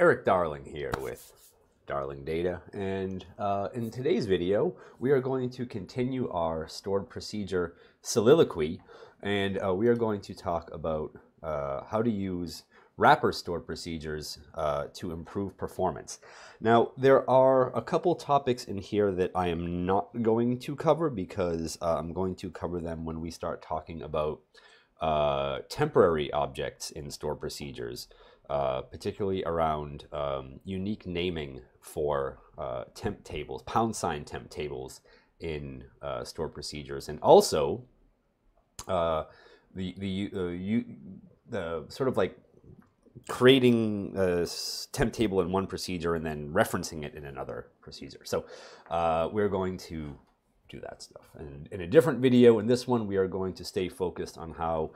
Erik Darling here with Darling Data, and uh, in today's video, we are going to continue our stored procedure soliloquy, and uh, we are going to talk about uh, how to use wrapper stored procedures uh, to improve performance. Now, there are a couple topics in here that I am not going to cover because uh, I'm going to cover them when we start talking about uh, temporary objects in stored procedures, uh, particularly around um, unique naming for uh, temp tables, pound sign temp tables in uh, stored procedures, and also uh, the the uh, you, the sort of like creating a temp table in one procedure and then referencing it in another procedure. So we're going to do that stuff. And in a different video, in this one, we are going to stay focused on how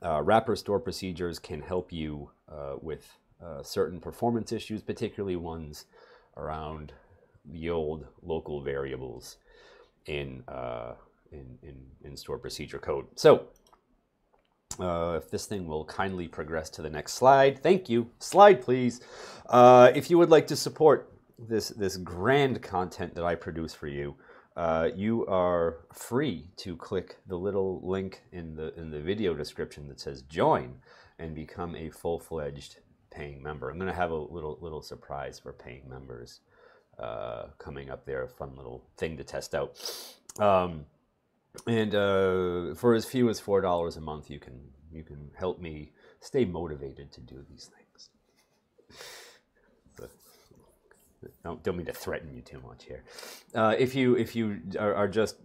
wrapper store procedures can help you with uh, certain performance issues, particularly ones around the old local variables in, uh, in, in, in store procedure code. So uh, if this thing will kindly progress to the next slide. Thank you. Slide, please. Uh, if you would like to support this, this grand content that I produce for you, uh, you are free to click the little link in the, in the video description that says join and become a full-fledged paying member. I'm going to have a little, little surprise for paying members uh, coming up there, a fun little thing to test out. Um, and uh, for as few as four dollars a month, you can you can help me stay motivated to do these things. don't, don't mean to threaten you too much here. Uh, if you if you are, are, just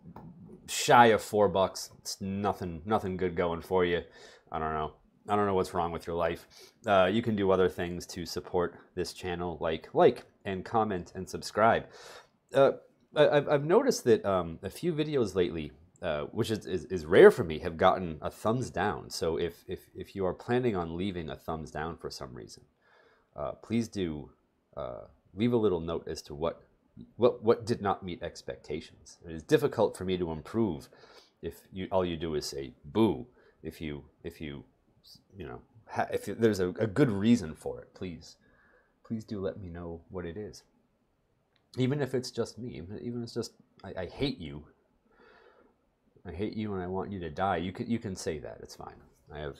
shy of four bucks, it's nothing nothing good going for you. I don't know. I don't know what's wrong with your life. Uh, you can do other things to support this channel, like like and comment and subscribe. Uh, I, have noticed that um, a few videos lately uh, which is, is, is, rare for me, have gotten a thumbs down. So if, if, if you are planning on leaving a thumbs down for some reason, uh, please do uh, leave a little note as to what, what, what did not meet expectations. It is difficult for me to improve if you, all you do is say boo. If you, if you, you know, if there's a, a good reason for it, please, please do let me know what it is. Even if it's just me, even if it's just, I, I hate you I hate you and I want you to die. You can you can say that. It's fine. I have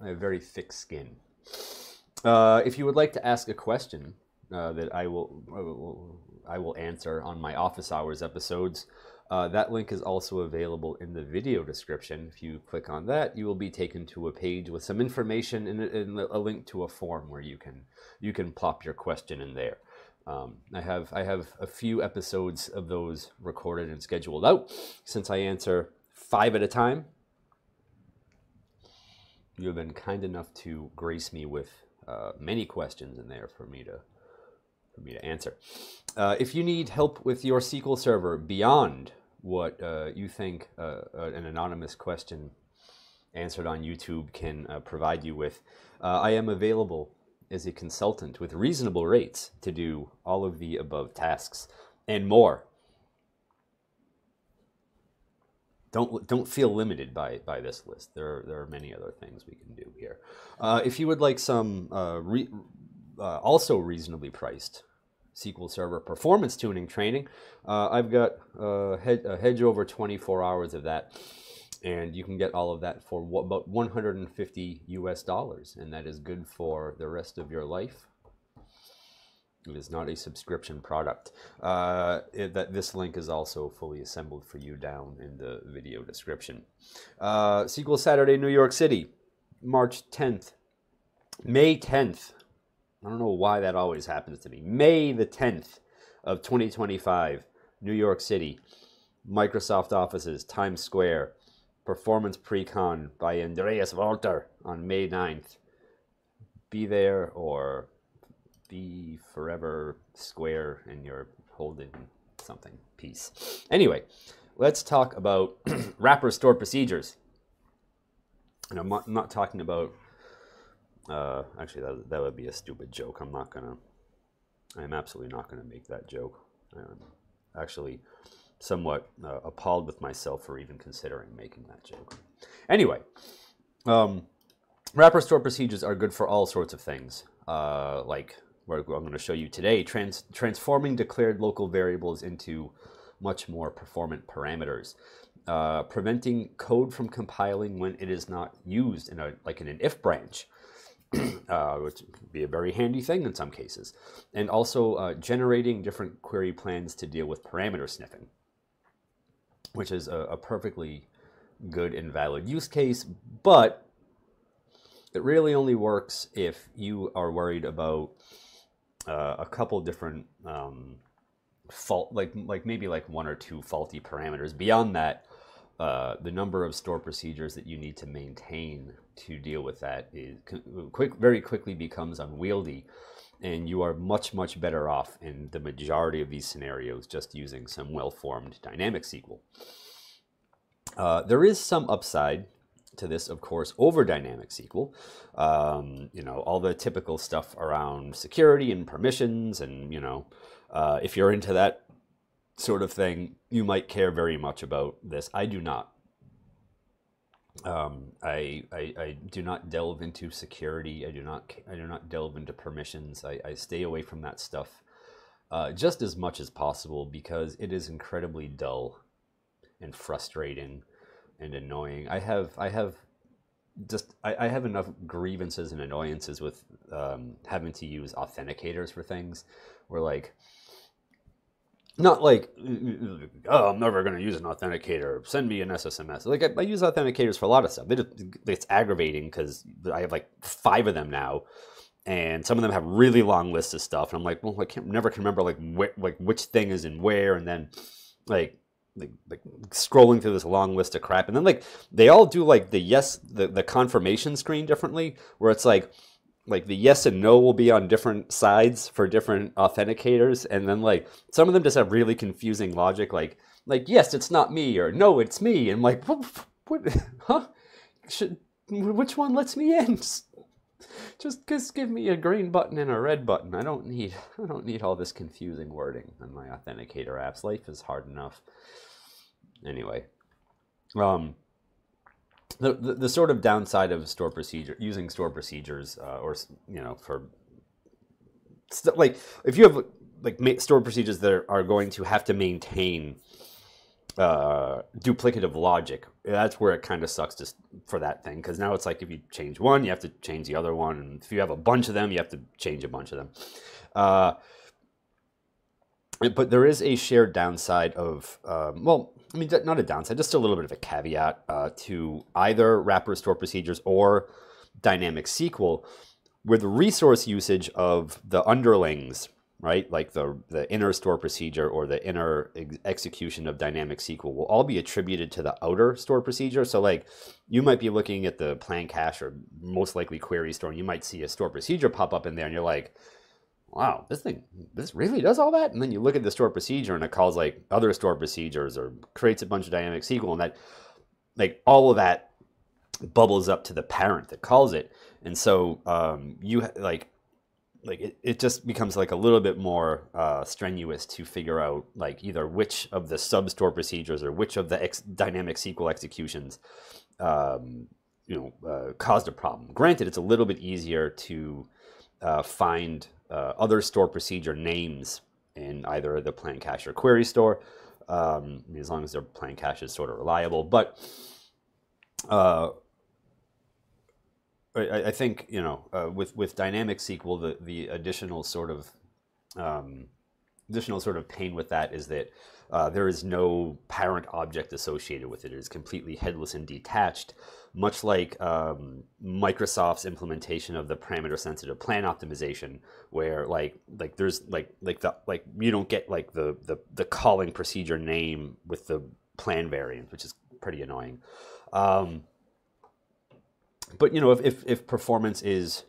I have very thick skin. Uh, if you would like to ask a question uh, that I will I will answer on my office hours episodes, uh, that link is also available in the video description. If you click on that, you will be taken to a page with some information and, a link to a form where you can you can plop your question in there. Um, I have I have a few episodes of those recorded and scheduled out since I answer five at a time. You have been kind enough to grace me with uh, many questions in there for me to for me to answer. Uh, if you need help with your SQL Server beyond what uh, you think uh, uh, an anonymous question answered on YouTube can uh, provide you with, I am available as a consultant with reasonable rates to do all of the above tasks and more. don't don't feel limited by by this list. There are, there are many other things we can do here. Uh, if you would like some uh, re, uh, also reasonably priced SQL Server performance tuning training, uh, I've got a hedge, a hedge over 24 hours of that, and you can get all of that for about 150 US dollars, and that is good for the rest of your life. It is not a subscription product. Uh, it, that this link is also fully assembled for you down in the video description. Uh, SQL Saturday, New York City, March 10th, May 10th. I don't know why that always happens to me. May the 10th of 2025, New York City, Microsoft offices, Times Square, Performance pre-con by Andreas Wolter on May 9th. Be there or be forever square and you're holding something. Peace. Anyway, let's talk about wrapper store procedures. And I'm not, I'm not talking about, uh, actually, that, that would be a stupid joke. I'm not to, I'm absolutely not to make that joke. I'm actually somewhat uh, appalled with myself for even considering making that joke. Anyway, um, wrapper store procedures are good for all sorts of things, uh, like what I'm going to show you today, trans transforming declared local variables into much more performant parameters. Uh, preventing code from compiling when it is not used in a like in an if branch, uh, which would be a very handy thing in some cases, and also uh, generating different query plans to deal with parameter sniffing, which is a, a perfectly good and valid use case, but it really only works if you are worried about uh, a couple different um, fault, like like maybe like one or two faulty parameters. Beyond that, uh, the number of store procedures that you need to maintain to deal with that is quick, very quickly becomes unwieldy, and you are much much better off in the majority of these scenarios just using some well-formed dynamic SQL. Uh, there is some upside to this, of course, over dynamic SQL. Um, you know, all the typical stuff around security and permissions, and you know, uh, if you're into that sort of thing, you might care very much about this. I do not. Um, I, I, I do not delve into security. I do not I do not delve into permissions. I, I stay away from that stuff uh, just as much as possible because it is incredibly dull and frustrating and annoying. I have I have just I, I have enough grievances and annoyances with um, having to use authenticators for things where like not like uh, uh, oh i'm never going to use an authenticator. Send me an SMS like I, I, use authenticators for a lot of stuff. Just, it's aggravating because i have like five of them now and some of them have really long lists of stuff and i'm like well i can't never can remember like wh- like which thing is in where and then like like, like scrolling through this long list of crap and then like they all do like the yes the, the confirmation screen differently where it's like like the yes and no will be on different sides for different authenticators. And then like some of them just have really confusing logic like like yes it's not me or no it's me. And like what, what huh? Should, which one lets me in? Just just give me a green button and a red button. I don't need i don't need all this confusing wording on my authenticator apps. Life is hard enough. Anyway um the, the, sort of downside of store procedure using store procedures uh, or you know for st- like if you have like ma- store procedures that are going to have to maintain uh, duplicative logic. That's where it kind of sucks just for that thing because now it's like if you change one, you have to change the other one, and if you have a bunch of them, you have to change a bunch of them. Uh, but there is a shared downside of um, well, I mean, not a downside, just a little bit of a caveat uh, to either wrapper store procedures or dynamic SQL, where the resource usage of the underlings right? Like the, the inner store procedure or the inner ex execution of dynamic SQL will all be attributed to the outer store procedure. So like you might be looking at the plan cache or most likely query store and you might see a store procedure pop up in there and you're like, wow, this thing, this really does all that? And then you look at the store procedure and it calls like other store procedures or creates a bunch of dynamic SQL and that like all of that bubbles up to the parent that calls it. And so um, you like like it, it just becomes like a little bit more uh, strenuous to figure out like either which of the sub store procedures or which of the ex- dynamic SQL executions um, you know uh, caused a problem. Granted, it's a little bit easier to uh, find uh, other store procedure names in either the plan cache or query store, um, as long as their plan cache is sort of reliable. But uh, I, I think you know uh, with with dynamic SQL, the the additional sort of um, additional sort of pain with that is that uh, there is no parent object associated with it. It is completely headless and detached, much like um, Microsoft's implementation of the parameter sensitive plan optimization, where like like there's like like the like you don't get like the the, the calling procedure name with the plan variant, which is pretty annoying. Um, but you know, if, if, if performance is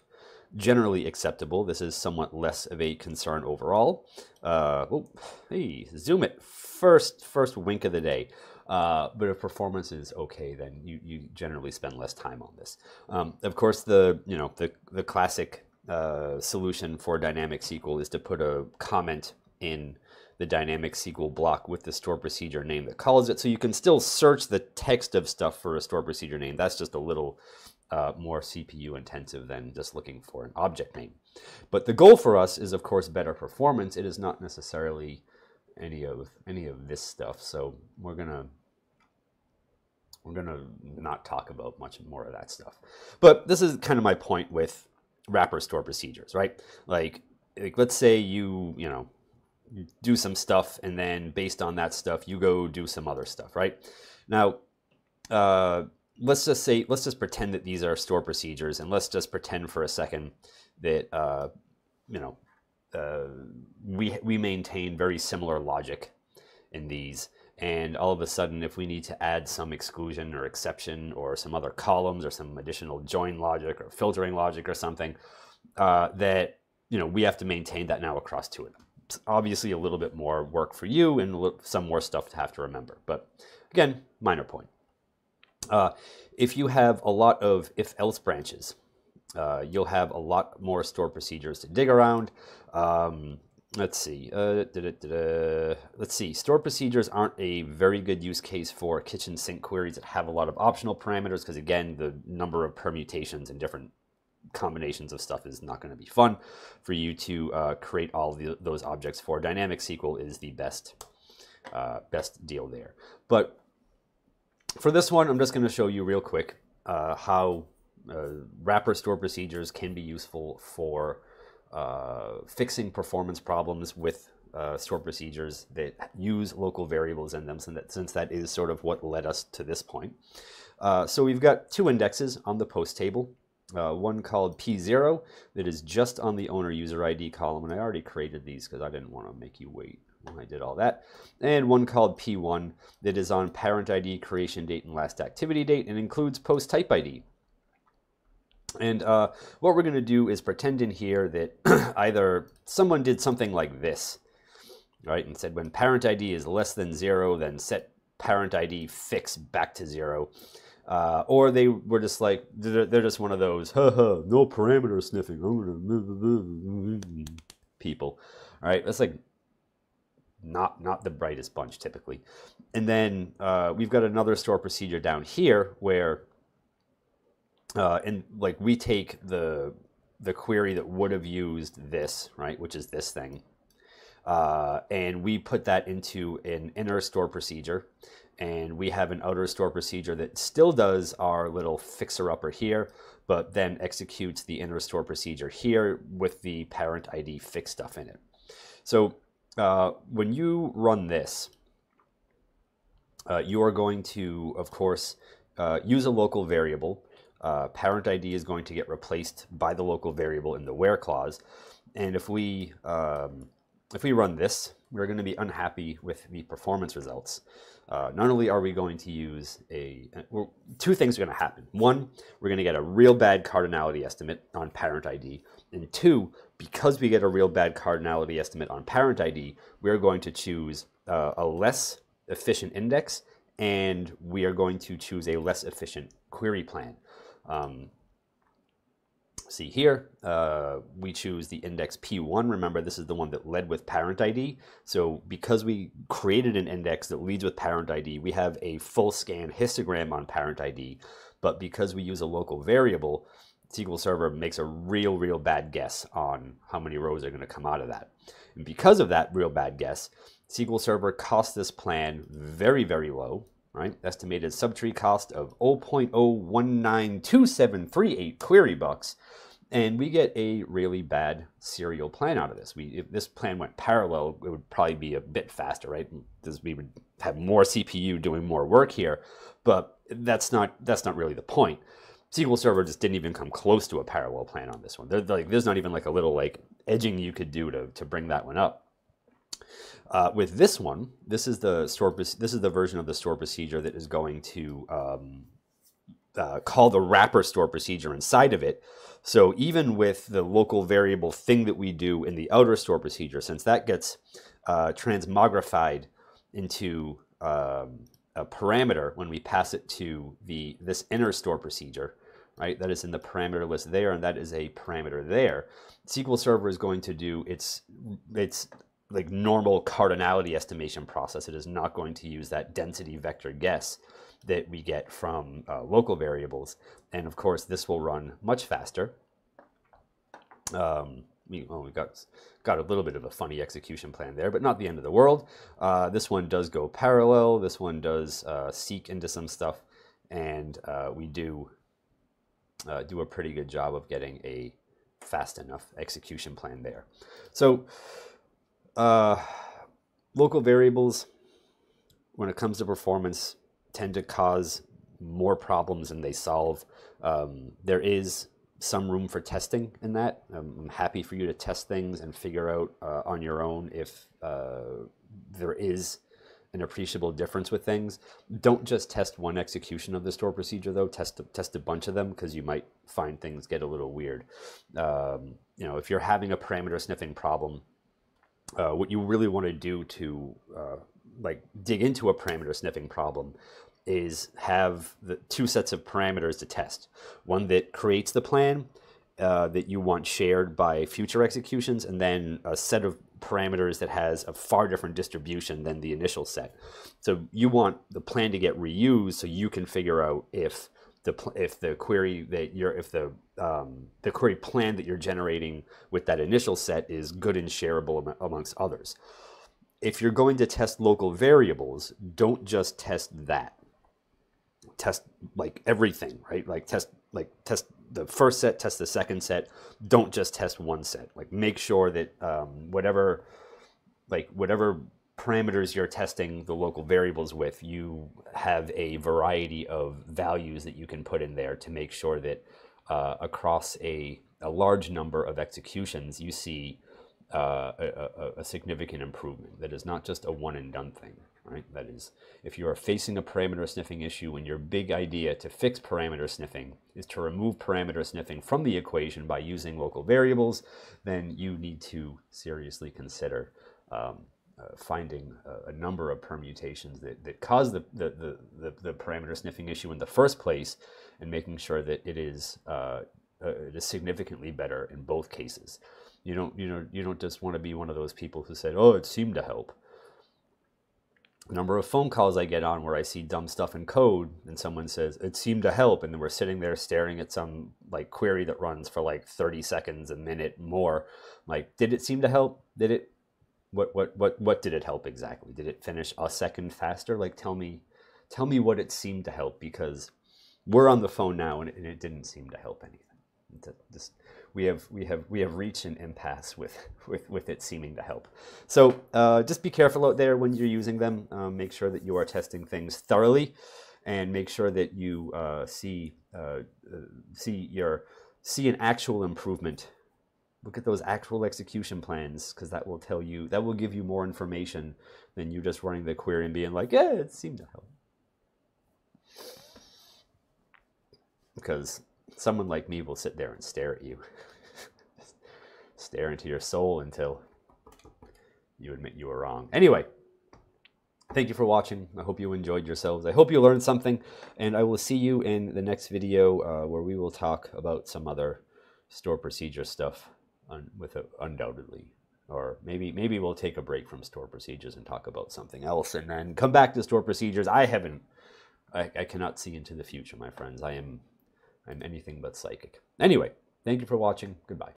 generally acceptable, this is somewhat less of a concern overall. Uh, oh, hey, ZoomIt. First, first wink of the day. Uh, but if performance is okay, then you, you generally spend less time on this. Um, of course, the you know the the classic uh, solution for dynamic SQL is to put a comment in the dynamic SQL block with the store procedure name that calls it. So you can still search the text of stuff for a store procedure name. That's just a little uh, more CPU intensive than just looking for an object name. But the goal for us is, of course, better performance. It is not necessarily any of any of this stuff. So we're gonna we're gonna not talk about much more of that stuff. But this is kind of my point with wrapper store procedures, right? Like, like let's say you you know do some stuff, and then based on that stuff, you go do some other stuff, right? Now, uh, let's just say let's just pretend that these are store procedures, and let's just pretend for a second that uh, you know uh, we we maintain very similar logic in these. And all of a sudden, if we need to add some exclusion or exception or some other columns or some additional join logic or filtering logic or something, uh, that you know we have to maintain that now across two of them. Obviously, a little bit more work for you and some more stuff to have to remember. But again, minor point. Uh, if you have a lot of if-else branches, uh, you'll have a lot more store procedures to dig around. Um, let's see. Uh, da, da, da, let's see. Store procedures aren't a very good use case for kitchen sink queries that have a lot of optional parameters because, again, the number of permutations and different combinations of stuff is not going to be fun for you to uh, create all the, those objects for. Dynamic SQL is the best, uh, best deal there. But for this one, I'm just going to show you real quick uh, how uh, wrapper store procedures can be useful for uh, fixing performance problems with uh, store procedures that use local variables in them, since that, since that is sort of what led us to this point. Uh, so we've got two indexes on the post table. Uh, one called P0 that is just on the owner user ID column, and I already created these because I didn't want to make you wait I did all that. And one called P1 that is on parent ID, creation date, and last activity date, and includes post type ID. And uh, what we're going to do is pretend in here that either someone did something like this, right, and said when parent ID is less than zero, then set parent ID fix back to zero. Uh, or they were just like, they're, they're just one of those, ha ha, no parameter sniffing, people. All right, that's like not not the brightest bunch typically. And then uh, we've got another store procedure down here where uh, and like we take the the query that would have used this, right, which is this thing, uh, and we put that into an inner store procedure, and we have an outer store procedure that still does our little fixer-upper here, but then executes the inner store procedure here with the parent ID fix stuff in it. So uh, when you run this, uh, you are going to, of course, uh, use a local variable uh, parent ID is going to get replaced by the local variable in the where clause. And if we, um, if we run this, we're going to be unhappy with the performance results. Uh, not only are we going to use a, well, two things are going to happen. One, we're going to get a real bad cardinality estimate on parent ID. And two, because we get a real bad cardinality estimate on parent ID, we're going to choose uh, a less efficient index and we are going to choose a less efficient query plan. Um, see here, uh, we choose the index P1. Remember, this is the one that led with parent ID. So because we created an index that leads with parent ID, we have a full scan histogram on parent ID. But because we use a local variable, SQL Server makes a real, real bad guess on how many rows are going to come out of that. And because of that real bad guess, SQL Server costs this plan very, very low right? Estimated subtree cost of 0.0192738 query bucks. And we get a really bad serial plan out of this. We, if this plan went parallel, it would probably be a bit faster, right? Because we would have more CPU doing more work here, but that's not that's not really the point. SQL Server just didn't even come close to a parallel plan on this one. like, there's not even like a little like edging you could do to, to bring that one up. Uh, with this one, this is the store. This is the version of the store procedure that is going to um, uh, call the wrapper store procedure inside of it. So even with the local variable thing that we do in the outer store procedure, since that gets uh, transmogrified into um, a parameter when we pass it to the this inner store procedure, right? That is in the parameter list there, and that is a parameter there. SQL Server is going to do its its like normal cardinality estimation process. It is not going to use that density vector guess that we get from uh, local variables. And of course, this will run much faster. Um, we, well, we got got a little bit of a funny execution plan there, but not the end of the world. Uh, this one does go parallel. This one does uh, seek into some stuff, and uh, we do uh, do a pretty good job of getting a fast enough execution plan there. So uh, local variables, when it comes to performance, tend to cause more problems than they solve. Um, there is some room for testing in that. Um, I'm happy for you to test things and figure out uh, on your own if uh, there is an appreciable difference with things. Don't just test one execution of the store procedure though. Test test a bunch of them because you might find things get a little weird. Um, you know, if you're having a parameter sniffing problem, uh, what you really want to do to uh, like dig into a parameter sniffing problem is have the two sets of parameters to test. One that creates the plan uh, that you want shared by future executions, and then a set of parameters that has a far different distribution than the initial set. So you want the plan to get reused so you can figure out if the if the query that you're if the um, the query plan that you're generating with that initial set is good and shareable amongst others. If you're going to test local variables, don't just test that test like everything, right? Like test like test the first set, test the second set. Don't just test one set. Like make sure that um, whatever like whatever parameters you're testing the local variables with, you have a variety of values that you can put in there to make sure that uh, across a, a large number of executions, you see uh, a, a, a, significant improvement. That is not just a one and done thing, right? That is, if you are facing a parameter sniffing issue and your big idea to fix parameter sniffing is to remove parameter sniffing from the equation by using local variables, then you need to seriously consider um, uh, finding a, a, number of permutations that, that cause the, the, the, the, the parameter sniffing issue in the first place and making sure that it is, uh, uh, it is significantly better in both cases. You don't, you know, you don't just want to be one of those people who said, "Oh, it seemed to help." Number of phone calls I get on where I see dumb stuff in code, and someone says it seemed to help, and then we're sitting there staring at some like query that runs for like thirty seconds, a minute more. Like, did it seem to help? Did it? What what what what did it help exactly? Did it finish a second faster? Like, tell me, tell me what it seemed to help because we're on the phone now, and it, and it didn't seem to help anything. Just we have we have we have reached an impasse with with with it seeming to help. So uh, just be careful out there when you're using them. Um, make sure that you are testing things thoroughly, and make sure that you uh, see uh, uh see your see an actual improvement. Look at those actual execution plans because that will tell you that will give you more information than you just running the query and being like, yeah, it seemed to help. Because someone like me will sit there and stare at you. stare into your soul until you admit you were wrong. Anyway, thank you for watching. I hope you enjoyed yourselves. I hope you learned something, and I will see you in the next video uh, where we will talk about some other store procedure stuff with a, undoubtedly. Or maybe maybe we'll take a break from store procedures and talk about something else, and then come back to store procedures. I haven't, I, I cannot see into the future, my friends. I am I'm anything but psychic. Anyway, thank you for watching. Goodbye.